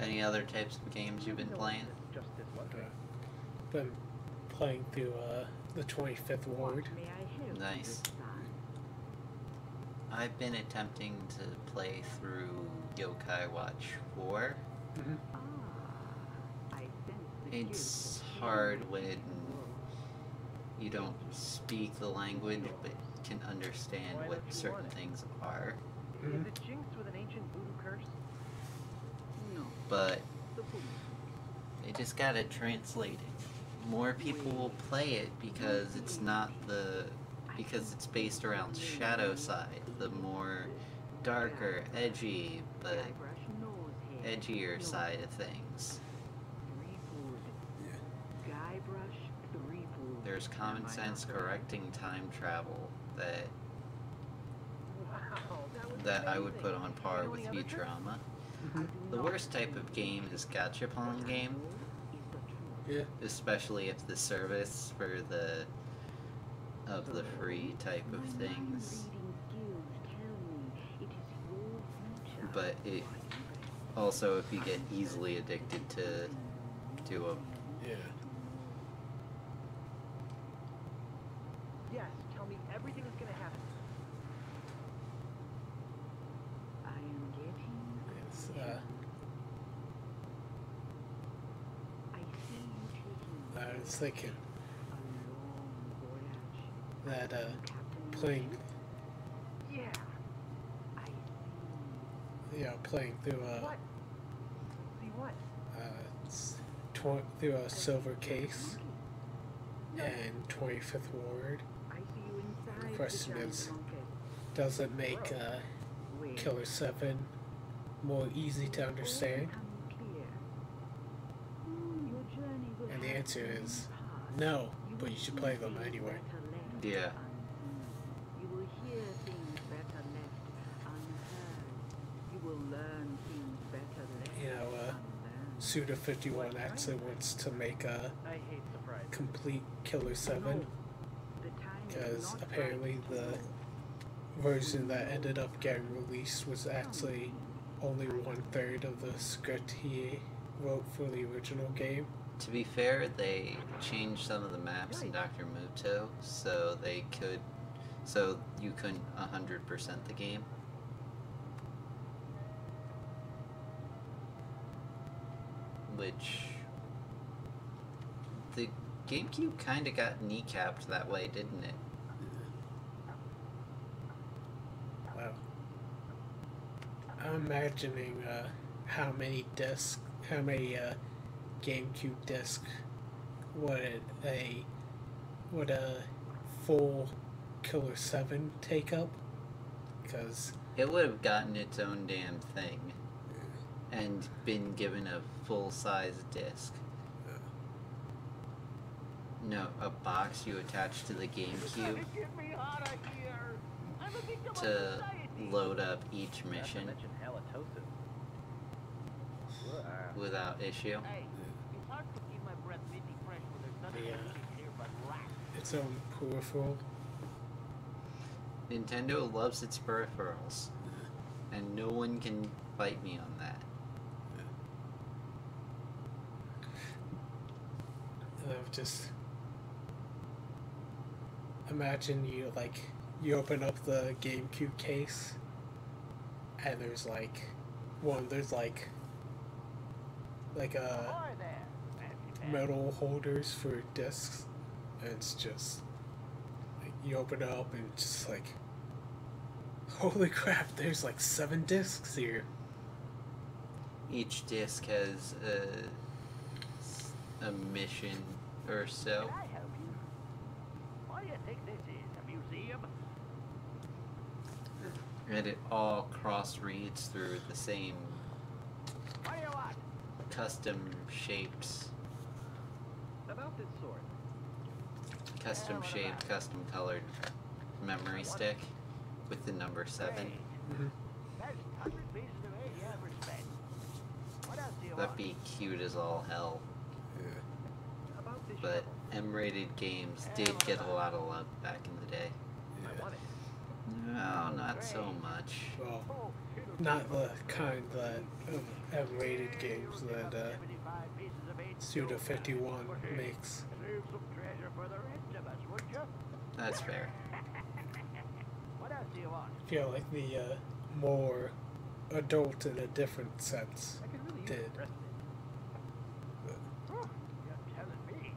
Any other types of games you've been playing? Just. Been playing through uh, the 25th Ward. Nice. I've been attempting to play through Yokai Watch 4. Ah, I sense the It's hard when you don't speak the language but can understand Why what don't you certain want it? things are. Mhm. Is it jinxed with an ancient voodoo curse? No, But the they just translate it. More people will play it because it's not the because it's based around Shadow Side, the more darker, edgy, but edgier side of things. There's common sense correcting time travel that that I would put on par with? Futurama. I do The worst type of game is gachapon game, know is. Yeah. especially if the service for the of the free type of things. mind-reading skills tell me it is your future. But it Are you ready? also if you get easily addicted to to them. Yeah. Yes, tell me everything that's gonna happen. I am getting. It's, uh, I see you taking. I was thinking a that uh, playing, Yeah. I you know, playing through uh, What? Uh, tw- through a silver case and 25th Ward I see you inside the question is- does it make uh, Killer 7 more easy to understand? Unclear. Hmm, your journey will And the have answer is. No, but you should play them anyway. better Yeah. You will hear things better left unheard. You will learn things better left You know, uh. Suda 51 actually wants to make a complete Killer 7 The time is because apparently the version that ended up getting released was actually only one third of the script he wrote for the original game. To be fair, they changed some of the maps in Dr. Muto so they could so you couldn't 100% the game. Which the GameCube kind of got kneecapped that way, didn't it? Wow. I'm imagining uh, how many discs, how many uh, GameCube discs would a would a full Killer Seven take up? Because It would have gotten its own damn thing and been given a full size disc. No, a box you attach to the GameCube Get me out of here! I'm a victim of to load up each Not to mission keep here but rats. its own peripheral. Nintendo loves its peripherals, and no one can fight me on that. I've just imagine you like you open up the GameCube case and there's like one there's like like a Ahoy there, fancy pants. metal holders for discs and it's just like you open it up and it's just like holy crap there's like seven discs here Each disc has a, a mission or so. Can I help you? What do you think this is? A museum? And it all cross reads through the same What do you want? Custom shaped, About this sword. custom shaped, custom colored memory stick with the number seven. Great. That's 100 pieces of eight you ever spent. What else do you That'd be cute as all hell. About this But. M rated games did get a lot of love back in the day. I want it. No, not so much. Well, Oh, it'll not the kind that of M-rated games that uh, 75 pieces of eight Suda silver. 51 makes. Leave some treasure for the rest of us, would you? That's fair. What else do you want? I feel like the uh, more adult in a different sense did. a rest Whew, You're telling me.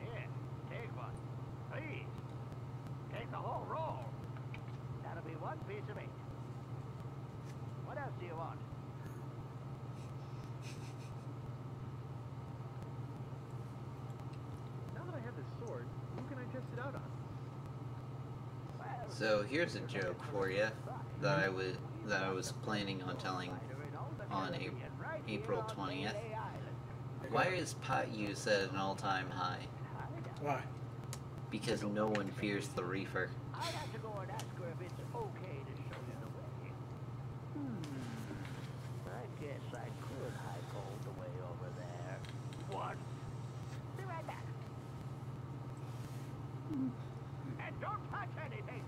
Here, take one. Please. Take the whole roll. That'll be one piece of eight. What else do you want? Now that I have this sword, who can I test it out on? Well, So here's a joke for you that I was that I was planning on telling. fighter in all the on here April 20th. Why is pot use at an all-time high? Why? Because no one fears the reefer. I'd have to go and ask her if it's okay to show you the way. Hmm. I guess I could hike all the way over there. What? Be right back. And don't touch anything.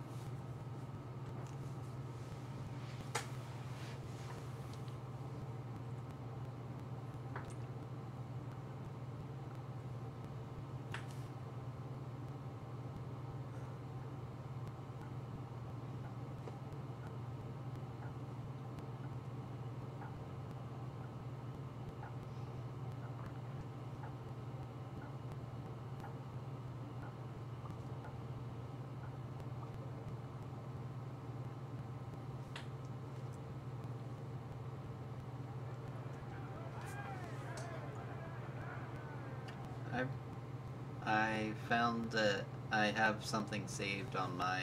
I I found that I have something saved on my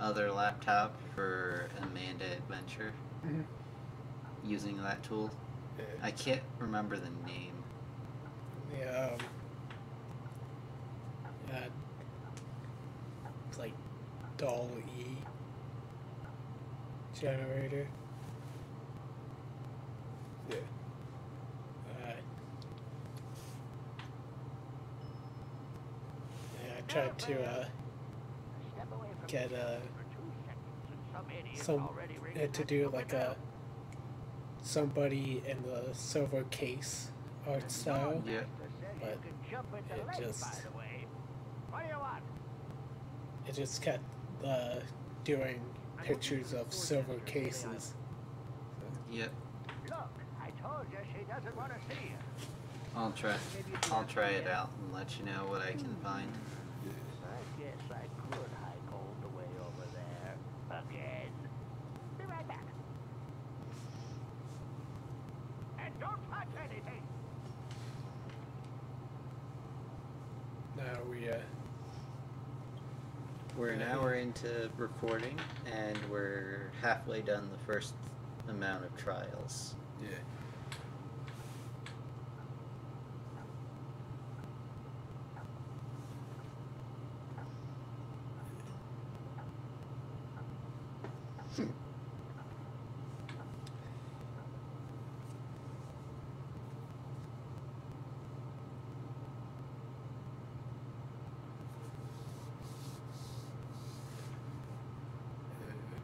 other laptop for Amanda Adventure Mhm. using that tool. I can't remember the name. Yeah, um, uh, it's like doll E generator. Yeah. Uh, yeah, I tried to uh, Step away from get uh, for two seconds and some idiot some already uh, to do like a somebody in the silver case art style. Yeah. But you can jump in the it just- the way. What do you want? It just kept uh, doing pictures of silver cases. Yep. I told you she doesn't want to see you. I'll try. Maybe if you I'll try it out and let you know what I can find. I guess I could hike all the way over there again. Be right back. And don't touch anything. Now we uh, We're an hour into recording, and we're halfway done the first amount of trials. yeah.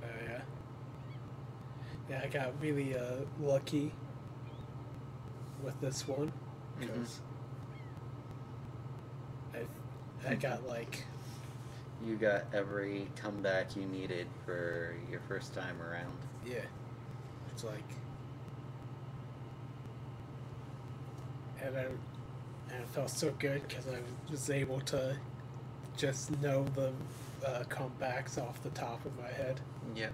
Uh, yeah. Yeah, I got really uh, lucky with this one because I I got like You got every comeback you needed for your first time around. yeah, it's like and I and it felt so good because I was able to just know the uh, comebacks off the top of my head. Yep.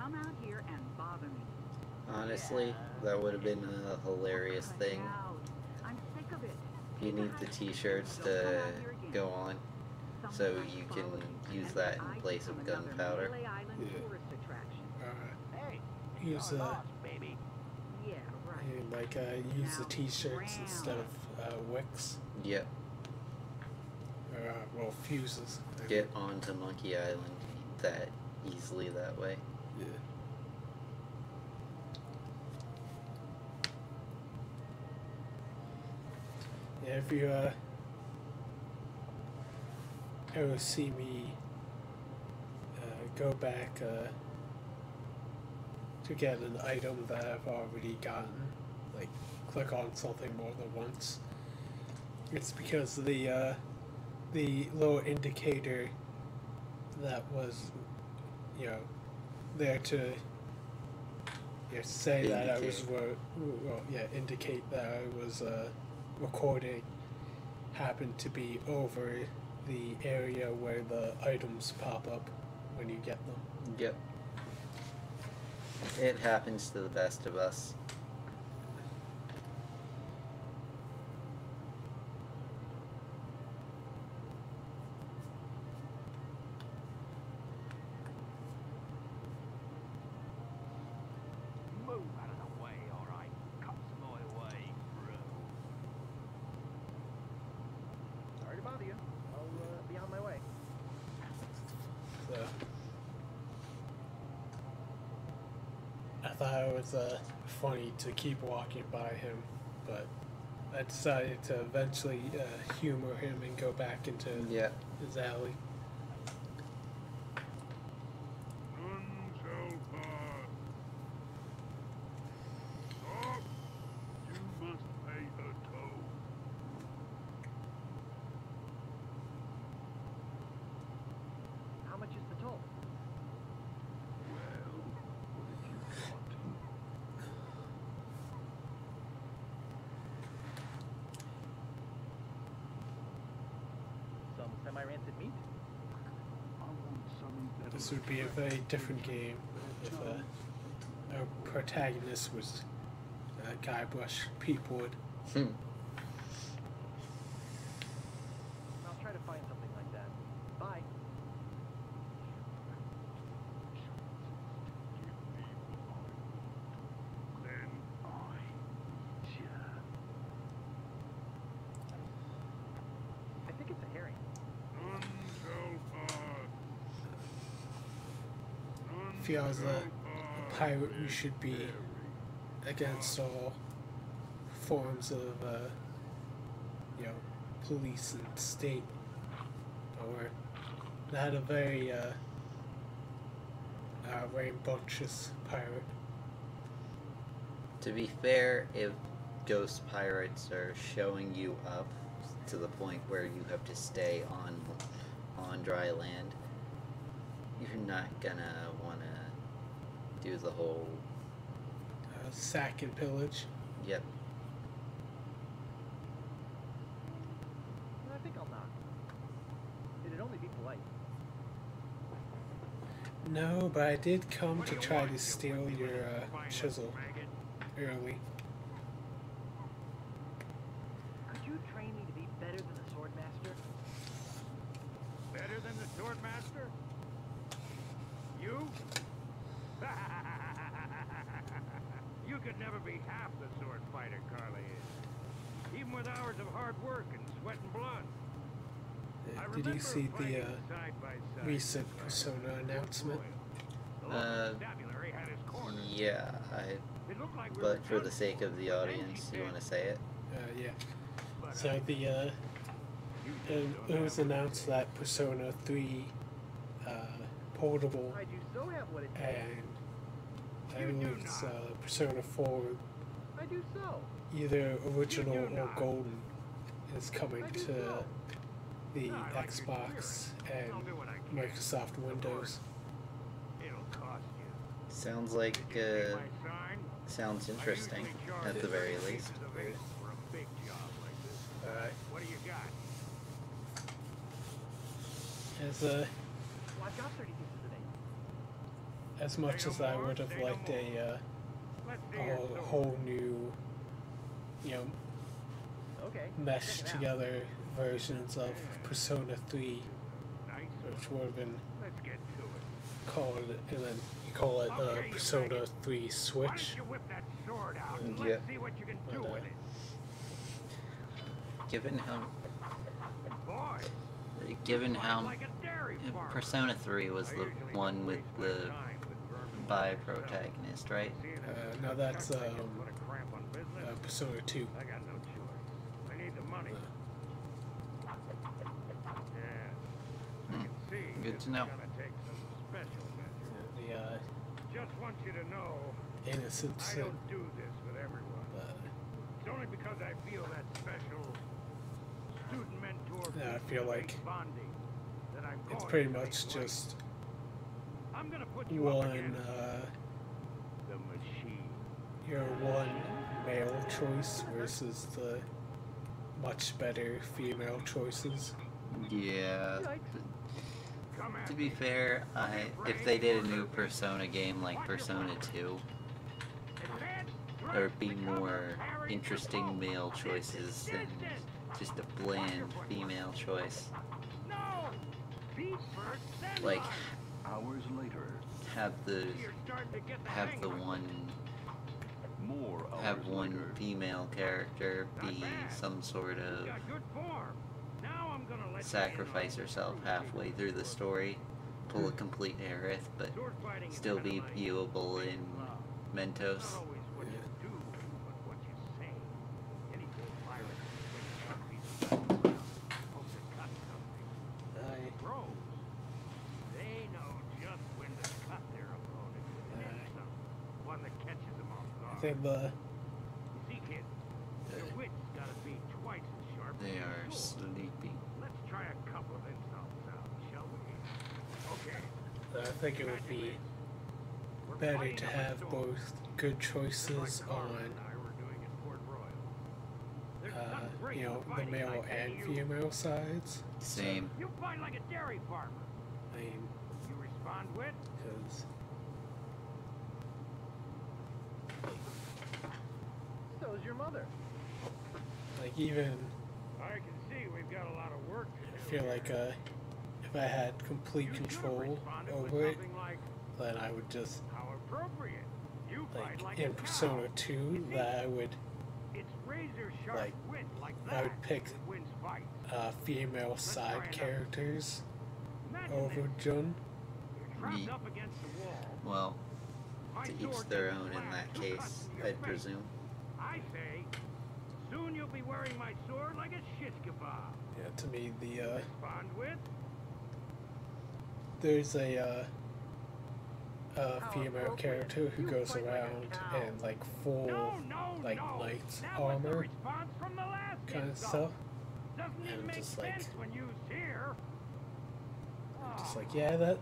Come out here and bother me. Honestly, that would have been a hilarious thing. I'm sick of it. You need the t-shirts to go on. so you can use that in place of gunpowder. Yeah. Uh, use you're lost, baby. Yeah, like uh, use the T-shirts instead of uh, wicks Yep, or uh, well fuses. Get onto Monkey Island that easily that way. Yeah. Yeah, if you uh, ever see me uh, go back uh, to get an item that I've already gotten, like click on something more than once, it's because the uh, the little indicator that was, you know, there to yeah, say that I was well, yeah, indicate that I was uh, recording happened to be over the area where the items pop up when you get them. Yep. It happens to the best of us. Move out of the way, all right. Comes my way, bro. Sorry to bother you. I'll uh, be on my way. So I thought it was uh, funny to keep walking by him, but I decided to eventually uh, humor him and go back into Yeah. his alley. None shall pass. Stop! You must pay a toll. How much is the toll? Well, what did you want? Some semi-rancid meat? I want some that Would be a very different game if uh, our protagonist was uh, Guybrush Peepwood. Hmm. I'll try to find something like that. Bye. give me what I want. Then I shall. I think it's a herring. None shall pass. Feels shall a- A pirate, we should be against all forms of, uh, you know, police and state. Or not a very, uh, uh, rambunctious pirate. To be fair, if ghost pirates are showing you up to the point where you have to stay on on dry land, you're not gonna do the whole Uh, sack and pillage. yep. I think I'll knock. It'd only be polite. No, but I did come to try to steal your uh, chisel early. Could you train me to be better than the sword master? Better than the sword master? You? you could never be half the sword fighter Carla is. Even with hours of hard work and sweat and blood. Uh, did you see the uh, side side recent with Persona 4 announcement? Boyle. The local Uh, constabulary had his corner. Yeah, I It looked like we were but for the sake of the audience, you wanna say it? Uh, yeah. So uh, the uh, and it was announced that Persona 3 uh, portable I do so have what it takes. And I You do it's uh. Persona 4 I do so. either original or golden is coming to the No, I like your Xbox and I'll do what I can. Microsoft Windows. It'll cost you. Sounds like Did you see uh, sounds interesting at the very least. pieces of eight for a big job like this. Alright. What What do you got? As uh, Well, I've got 30 pieces of eight. As much as I would have liked a uh, a whole, new, you know, Okay. meshed check it out. together versions of Persona 3, which would have been Let's get to it. called, and then you call it uh, Persona 3 Switch. don't you whip that sword out and Yeah. let's see what you can do But, uh. Given how given how like a dairy farmer. Persona 3 was the one with the time with vermin bi like yourself. protagonist, right? Uh, no, that's, cunt, um, put a cramp on business. Uh, Persona 2. I got no choice. I need the money. Uh, Hmm. Good to know. gonna take some special measures. the uh, Just want you to know, innocence I don't do this with everyone. uh, It's only because I feel that special student mentor Yeah, I feel like bonding that I'm it's pretty much just. right. Just I'm gonna put you up one against uh, the machine. your one male choice versus the much better female choices. Yeah. To be fair, I if they did a new Persona game like Persona 2, there would be more interesting male choices than just a bland female choice. No! Feet first, then Like run. Hours later, have the You're starting to get the have the one more have one female character be some sort of got good form. Now I'm gonna let sacrifice herself halfway through the story, pull a hmm. complete Aerith, but Sword fighting is still be viewable in. Mentos. Not always what you do, but what you say. Any good pirate can swing a sharp piece of metal around, hope to cut something. I Pros, they know just when to cut their opponent. And Aye. it's some- one that catches them off I guard. think the You see, kid, your Uh, wit's gotta be twice as sharp as They are sword. sleeping. Let's try a couple of insults out, shall we? Okay. I think it would be better to have both good choices on and I were doing at Port Royal. There's uh, you know the male like and you. female sides. Same. You fight like a dairy farmer. I mean, You respond with, because your mother. like even I can see we've got a lot of work to I do. feel like uh, if I had complete You control over it, like, then I would just how appropriate. You fight like like in. Persona 2 that I would It's razor sharp like, wit like I would pick that wins fights. uh, female Let's side characters Imagine over this. Jun. You're Ye- up against the wall. Well, to each their own in that case, I'd face. presume. I say, soon you'll be wearing my sword like a shish kebab. Yeah, to me the uh, Respond with, there's a uh, a female character who goes like around cow. in like full no, no, like no. that armor response from the last kind of stuff. Doesn't and make just like- sense when used here. Just Ah, like yeah, that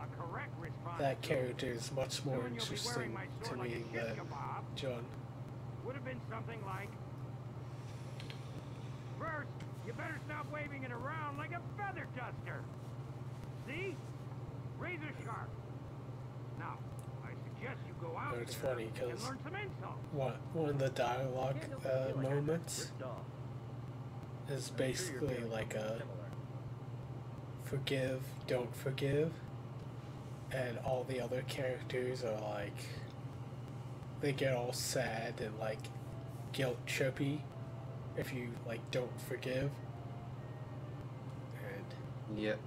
a correct response that character is much more soon you'll be wearing interesting to like me than kebab. Jun. would have been something like First, you better stop waving it around like a feather duster. See? Razor sharp. Now, I suggest you go out No, it's there funny and 'cause learn some insults. One one of the dialogue Can't help but uh, feel like I'm moments is I'm sure basically like a similar. forgive, don't forgive, and all the other characters are like they get all sad and like guilt trippy if you like don't forgive. And Yep.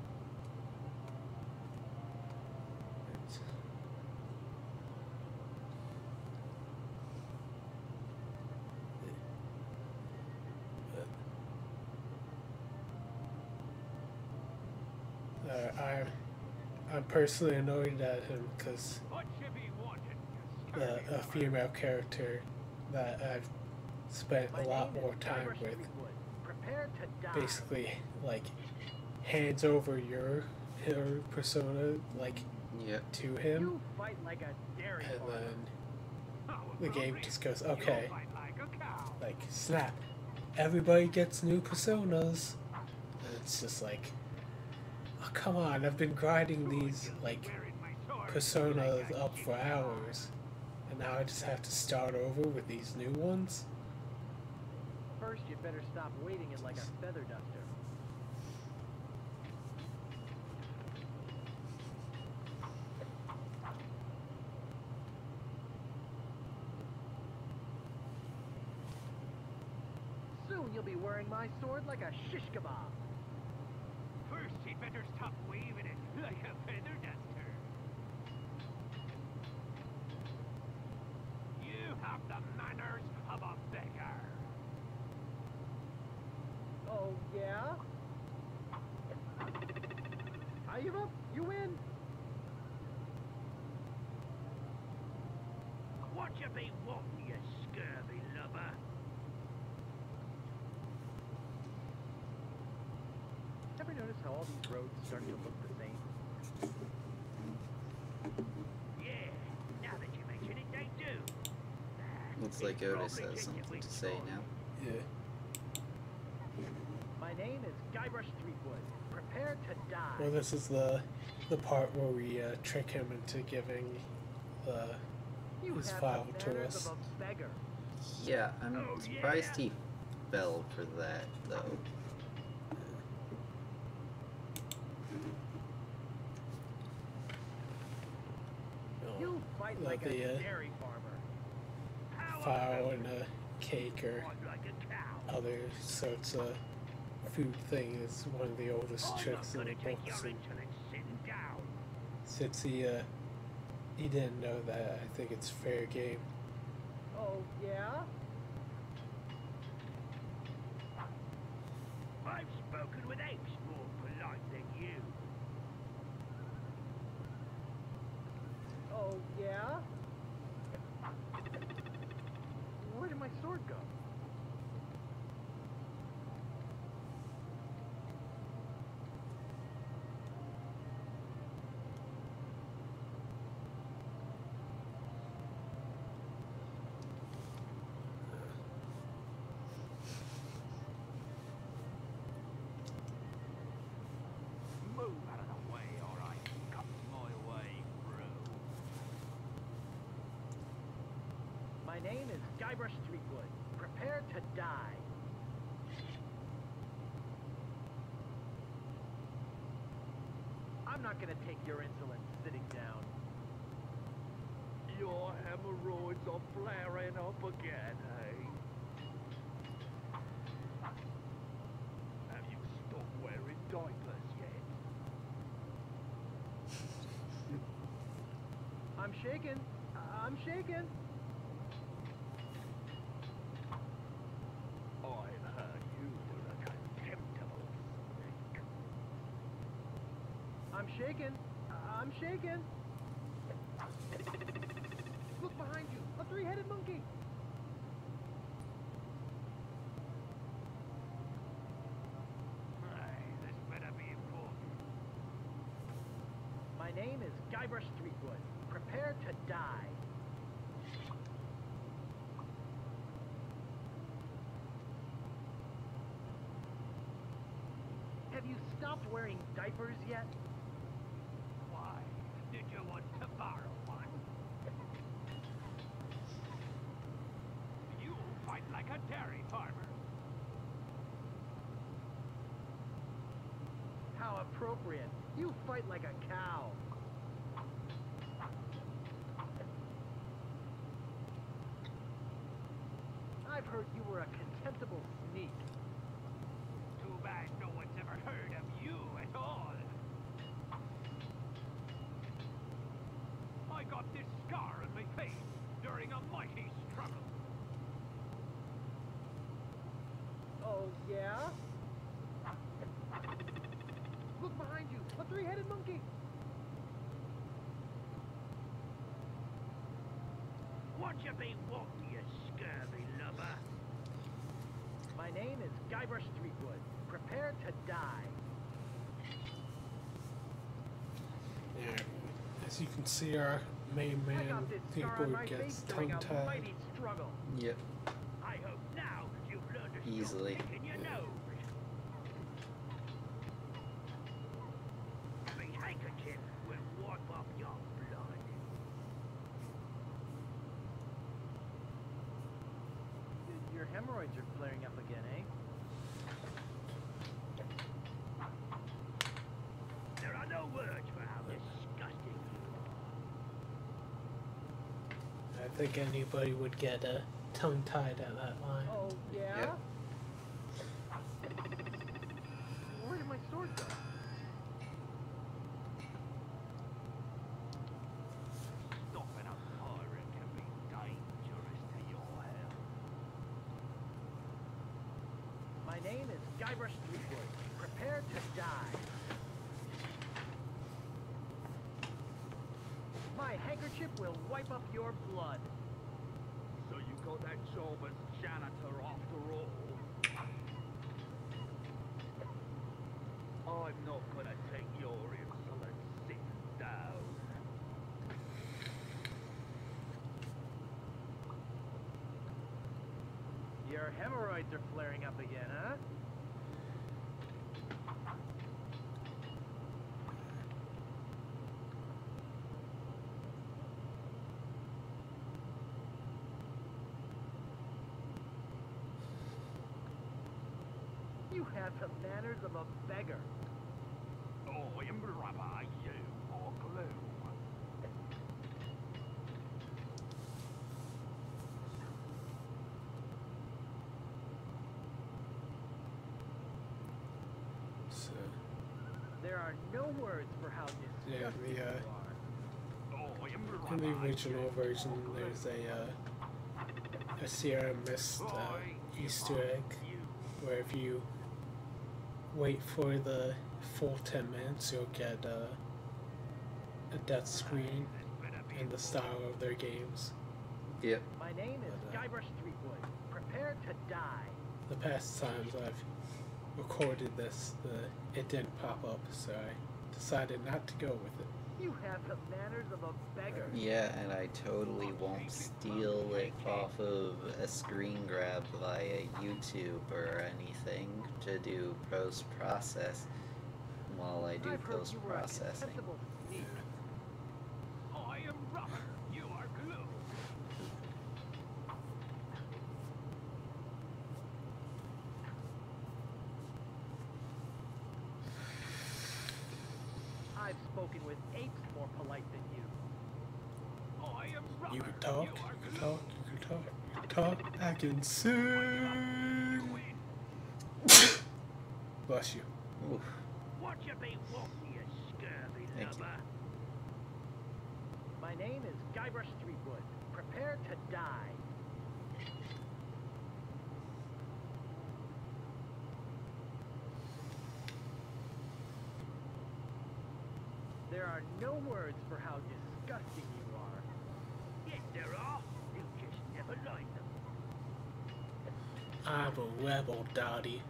uh, I'm I'm personally annoyed at him because What should be wanted? you the a female character that I've spent a lot more time with Threepwood. Prepare to die. basically like hands over your her persona like Yep. to him like and then the game just goes okay like a cow. like snap everybody gets new personas. And it's just like, oh, come on, I've been grinding these, like, Wearing my sword. personas up for hours. And now I just have to start over with these new ones? First, you better stop waiting it like a feather duster. Soon you'll be wearing my sword like a shish kebab. First, you'd better stop waving it like a feather duster. You have the manners of a beggar. Oh, yeah? Ayuba, you win. What you be wanting, you scurvy lubber? Ever notice how all these roads start to look the same? Yeah, now that you mention it, they do. Looks like Otis has something to say now. Yeah. My name is Guybrush Threepwood. Prepare to die. Well, this is the the part where we uh, trick him into giving the you his have file the to us. of a beggar. Yeah, I'm Oh, surprised yeah. he fell for that though. you know, You fight Well, like a the, uh, dairy farmer. How file about and a cake or fight like a other sorts of food thing is one of the oldest tricks in the gonna books. And insolence sitting down. since he uh, he didn't know that, I think it's fair game. Oh, yeah? I've spoken with apes more polite than you. Oh, yeah? Where did my sword go? Move out of the way, or I cut my way through. My name is Guybrush Threepwood. Prepare to die. I'm not gonna take your insolence sitting down. Your hemorrhoids are flaring up again, eh? Have you stopped wearing diapers yet? I'm shaking. I'm shaking. I've heard you were a contemptible snake. I'm shaking. I'm shaking. Look behind you. A three-headed monkey. This better be important. My name is Guybrush Threepwood. Prepare to die. Have you stopped wearing diapers yet? Why? Did you want to borrow one? You fight like a dairy farmer. How appropriate. You fight like a cow. I've heard you were a contemptible sneak. Too bad no one's ever heard of you at all. I got this scar on my face during a mighty struggle. Oh, yeah? Look behind you! A three-headed monkey! What you be wanting, you scurvy lubber? My name is Guybrush Threepwood. Prepare to die. Yeah. As you can see, our main I man got this scar on Threepwood my gets face during a tongue-tied. struggle. Yep. I hope now you've learned to Easily. Picking your nose. The handkerchief will wipe up your blood. Your hemorrhoids are flaring up again, eh? There are no words for how disgusting you are. I think anybody would get uh, tongue tied at that line. Oh, yeah? Yep. Where did my sword go? Stopping a pirate can be dangerous to your health. My name is Guybrush Threepwood. Prepare to die. My handkerchief will wipe up your blood. So you got that job as janitor after all? I'm not gonna take your insolent sit down. Your hemorrhoids are flaring up again, huh? You have the manners of a beggar. Oh, I'm rubber, you or glue. There are no words for how Yeah, the, uh, you are. Oh, in the original version, there's a uh, a Sierra Mist uh, Easter egg where if you wait for the full 10 minutes, you'll get uh, a death screen This in the style of their games. Yep. My name is But, uh, Guybrush Threepwood. Prepare to die. The past times I've recorded this, the it didn't pop up, so I decided not to go with it. You have the manners of a beggar. Yeah, and I totally won't steal it off of a screen grab via YouTube or anything to do post process while I do post you were a processing. contemptible sneak. I am rubber, you are glue. I've spoken with apes more polite than you. Oh, I am rubber, You can talk, you are you can talk, you can talk, you can talk, I can sing! Bless you. Oof. What you be wanting, you scurvy Thank you. My name is Guybrush Threepwood. Prepare to die. There are no words for how disgusting you are. Yes, there are. You just never like them. I'm a rebel, Dottie.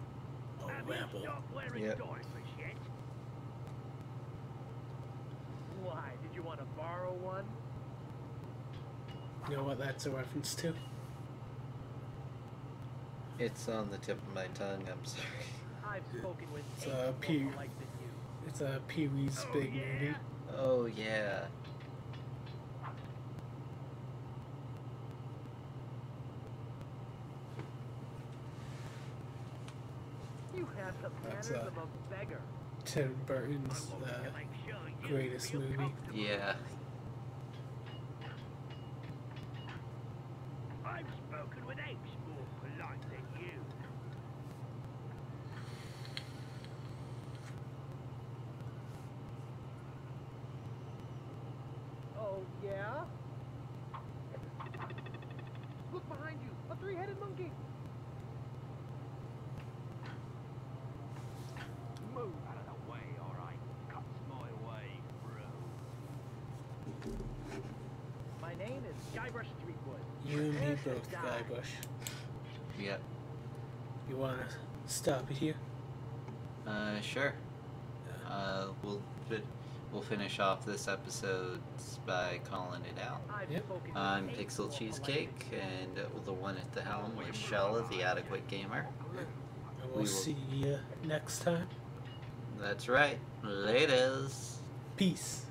A Have rebel. stopped wearing Yep. diapers yet? Why? Did you want to borrow one? You know what that's a reference to? It's on the tip of my tongue, I'm sorry. I've spoken with It's, apes uh, more P- polite than you. It's a Pee Wee's Oh, Big yeah? Movie. Oh, yeah. You have the That's, manners uh, of a beggar. Tim Burton's uh, to make sure you greatest movie. Yeah. I've spoken with apes more polite than you. Oh, yeah? Look behind you! A three-headed monkey! Move out of the way, or I cuts my way through. My name is Guybrush Threepwood. You and me both, die. Guybrush. Yep. You wanna stop it here? Uh, sure. Uh, we'll fi- we'll finish off this episode by calling it out. I've Yep. I'm Pixel Cheesecake, and uh, the one at the helm is Shella, the adequate gamer. will will- see you next time. That's right. Laters. Peace.